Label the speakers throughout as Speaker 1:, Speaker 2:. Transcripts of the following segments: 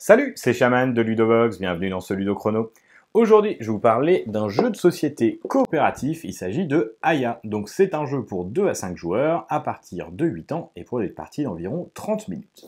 Speaker 1: Salut, c'est Shaman de Ludovox, bienvenue dans ce Ludochrono. Aujourd'hui, je vais vous parler d'un jeu de société coopératif, il s'agit de Aya. Donc c'est un jeu pour 2 à 5 joueurs à partir de 8 ans et pour des parties d'environ 30 minutes.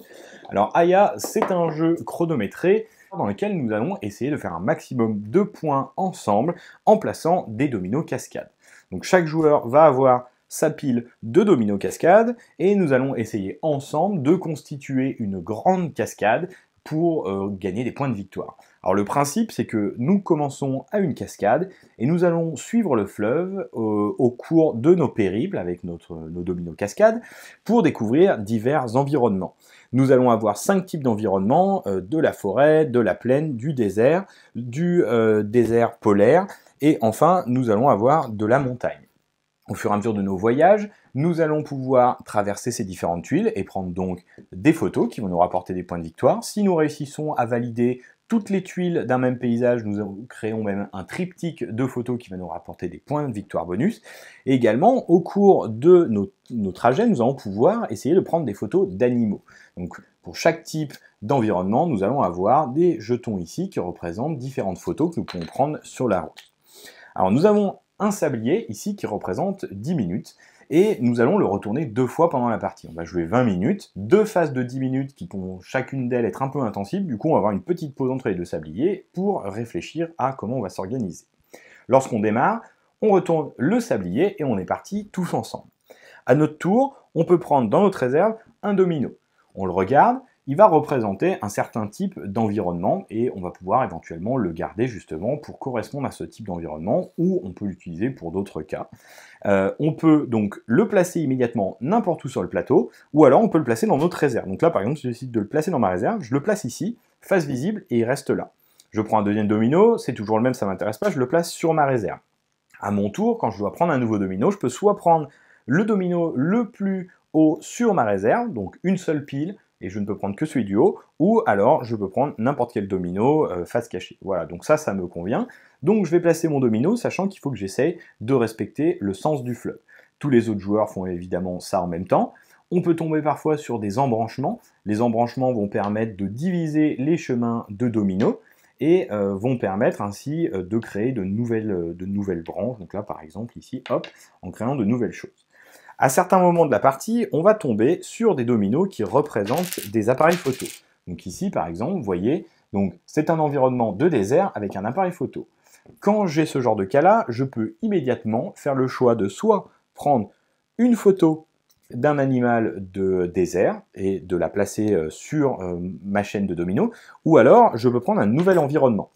Speaker 1: Alors Aya, c'est un jeu chronométré dans lequel nous allons essayer de faire un maximum de points ensemble en plaçant des dominos cascades. Donc chaque joueur va avoir sa pile de dominos cascades et nous allons essayer ensemble de constituer une grande cascade pour euh, gagner des points de victoire. Alors le principe c'est que nous commençons à une cascade et nous allons suivre le fleuve euh, au cours de nos périples avec nos dominos cascades pour découvrir divers environnements. Nous allons avoir cinq types d'environnements, euh, de la forêt, de la plaine, du désert, du désert polaire et enfin nous allons avoir de la montagne. Au fur et à mesure de nos voyages, nous allons pouvoir traverser ces différentes tuiles et prendre donc des photos qui vont nous rapporter des points de victoire. Si nous réussissons à valider toutes les tuiles d'un même paysage, nous créons même un triptyque de photos qui va nous rapporter des points de victoire bonus. Et également, au cours de nos, trajets, nous allons pouvoir essayer de prendre des photos d'animaux. Donc, pour chaque type d'environnement, nous allons avoir des jetons ici qui représentent différentes photos que nous pouvons prendre sur la route. Alors, nous avons un sablier ici qui représente 10 minutes et nous allons le retourner deux fois pendant la partie. On va jouer 20 minutes, deux phases de 10 minutes qui pourront chacune d'elles être un peu intensives, du coup on va avoir une petite pause entre les deux sabliers pour réfléchir à comment on va s'organiser. Lorsqu'on démarre, on retourne le sablier et on est parti tous ensemble. À notre tour, on peut prendre dans notre réserve un domino. On le regarde, il va représenter un certain type d'environnement et on va pouvoir éventuellement le garder justement pour correspondre à ce type d'environnement ou on peut l'utiliser pour d'autres cas. Euh, on peut donc le placer immédiatement n'importe où sur le plateau ou alors on peut le placer dans notre réserve. Donc là par exemple si je décide de le placer dans ma réserve, je le place ici, face visible et il reste là. Je prends un deuxième domino, c'est toujours le même, ça m'intéresse pas, je le place sur ma réserve. À mon tour, quand je dois prendre un nouveau domino, je peux soit prendre le domino le plus haut sur ma réserve, donc une seule pile, et je ne peux prendre que celui du haut, ou alors je peux prendre n'importe quel domino euh, face cachée. Voilà, donc ça, ça me convient. Donc je vais placer mon domino, sachant qu'il faut que j'essaye de respecter le sens du fleuve. Tous les autres joueurs font évidemment ça en même temps. On peut tomber parfois sur des embranchements. Les embranchements vont permettre de diviser les chemins de dominos et euh, vont permettre ainsi euh, de créer de nouvelles, de nouvelles branches. Donc là, par exemple, ici, hop, en créant de nouvelles choses. À certains moments de la partie, on va tomber sur des dominos qui représentent des appareils photo. Donc ici, par exemple, vous voyez, c'est un environnement de désert avec un appareil photo. Quand j'ai ce genre de cas-là, je peux immédiatement faire le choix de soit prendre une photo d'un animal de désert et de la placer euh, sur euh, ma chaîne de dominos, ou alors je peux prendre un nouvel environnement,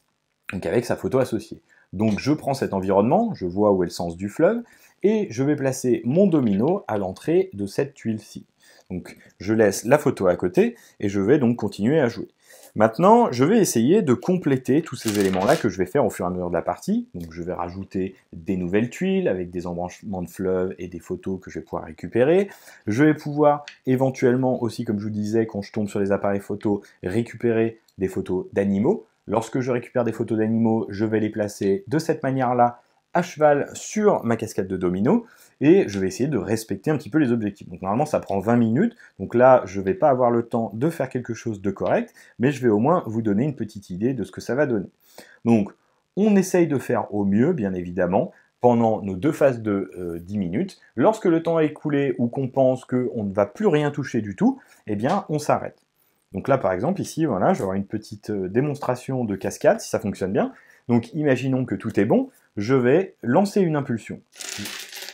Speaker 1: donc avec sa photo associée. Donc je prends cet environnement, je vois où est le sens du fleuve, et je vais placer mon domino à l'entrée de cette tuile-ci. Donc je laisse la photo à côté, et je vais donc continuer à jouer. Maintenant, je vais essayer de compléter tous ces éléments-là que je vais faire au fur et à mesure de la partie. Donc je vais rajouter des nouvelles tuiles avec des embranchements de fleuves et des photos que je vais pouvoir récupérer. Je vais pouvoir éventuellement aussi, comme je vous disais, quand je tombe sur les appareils photos, récupérer des photos d'animaux. Lorsque je récupère des photos d'animaux, je vais les placer de cette manière-là à cheval sur ma cascade de domino et je vais essayer de respecter un petit peu les objectifs. Donc normalement ça prend 20 minutes, donc là je ne vais pas avoir le temps de faire quelque chose de correct, mais je vais au moins vous donner une petite idée de ce que ça va donner. Donc on essaye de faire au mieux bien évidemment pendant nos deux phases de 10 euh, minutes. Lorsque le temps est écoulé ou qu'on pense qu'on ne va plus rien toucher du tout, eh bien on s'arrête. Donc là, par exemple, ici, voilà, je vais avoir une petite euh, démonstration de cascade, si ça fonctionne bien. Donc imaginons que tout est bon, je vais lancer une impulsion.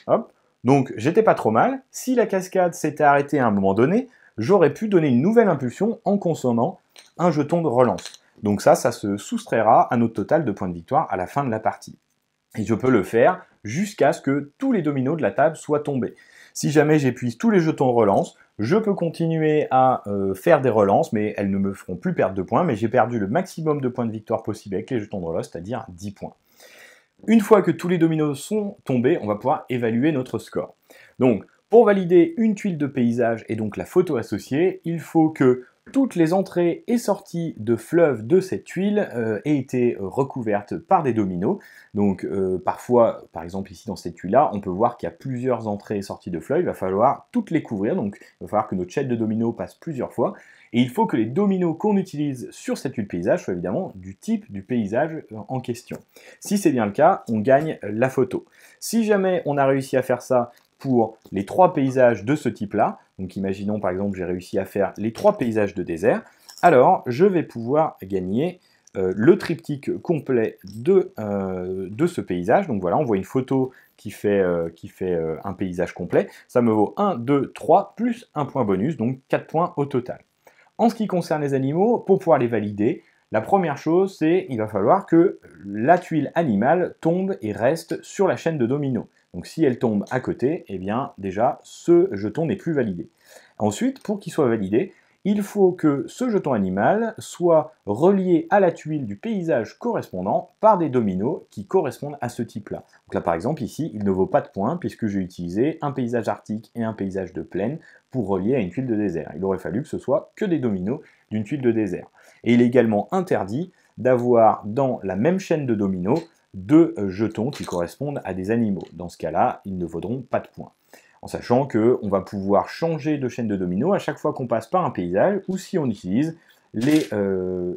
Speaker 1: Hop. Donc j'étais pas trop mal. Si la cascade s'était arrêtée à un moment donné, j'aurais pu donner une nouvelle impulsion en consommant un jeton de relance. Donc ça, ça se soustraira à notre total de points de victoire à la fin de la partie. Et je peux le faire jusqu'à ce que tous les dominos de la table soient tombés. Si jamais j'épuise tous les jetons de relance, je peux continuer à euh, faire des relances, mais elles ne me feront plus perdre de points, mais j'ai perdu le maximum de points de victoire possible avec les jetons de relance, c'est-à-dire 10 points. Une fois que tous les dominos sont tombés, on va pouvoir évaluer notre score. Donc, pour valider une tuile de paysage et donc la photo associée, il faut que toutes les entrées et sorties de fleuves de cette tuile euh, aient été recouvertes par des dominos. Donc euh, parfois, par exemple ici dans cette tuile-là, on peut voir qu'il y a plusieurs entrées et sorties de fleuves, il va falloir toutes les couvrir, donc il va falloir que notre chaîne de dominos passe plusieurs fois. Et il faut que les dominos qu'on utilise sur cette tuile paysage soient évidemment du type du paysage euh, en question. Si c'est bien le cas, on gagne la photo. Si jamais on a réussi à faire ça pour les trois paysages de ce type-là, donc imaginons par exemple j'ai réussi à faire les trois paysages de désert, alors je vais pouvoir gagner euh, le triptyque complet de, euh, de, ce paysage. Donc voilà, on voit une photo qui fait, qui fait un paysage complet. Ça me vaut 1, 2, 3, plus un point bonus, donc 4 points au total. En ce qui concerne les animaux, pour pouvoir les valider, la première chose, c'est il va falloir que la tuile animale tombe et reste sur la chaîne de domino. Donc si elle tombe à côté, eh bien déjà ce jeton n'est plus validé. Ensuite, pour qu'il soit validé, il faut que ce jeton animal soit relié à la tuile du paysage correspondant par des dominos qui correspondent à ce type-là. Donc là par exemple ici, il ne vaut pas de points puisque j'ai utilisé un paysage arctique et un paysage de plaine pour relier à une tuile de désert. Il aurait fallu que ce soit que des dominos d'une tuile de désert. Et il est également interdit d'avoir dans la même chaîne de dominos deux jetons qui correspondent à des animaux. Dans ce cas-là, ils ne vaudront pas de points. En sachant qu'on va pouvoir changer de chaîne de dominos à chaque fois qu'on passe par un paysage ou si on utilise les, euh,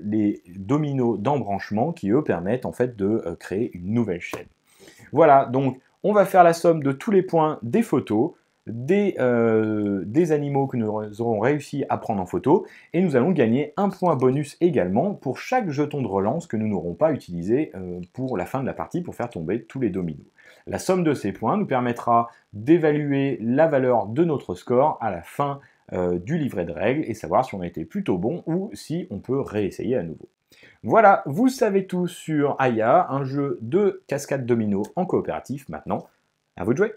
Speaker 1: dominos d'embranchement qui eux permettent en fait de euh, créer une nouvelle chaîne. Voilà, donc on va faire la somme de tous les points des photos euh, des, animaux que nous aurons réussi à prendre en photo et nous allons gagner un point bonus également pour chaque jeton de relance que nous n'aurons pas utilisé pour la fin de la partie pour faire tomber tous les dominos. La somme de ces points nous permettra d'évaluer la valeur de notre score à la fin euh, du livret de règles et savoir si on a été plutôt bon ou si on peut réessayer à nouveau. Voilà, vous savez tout sur Aya, un jeu de cascade domino en coopératif maintenant. À vous de jouer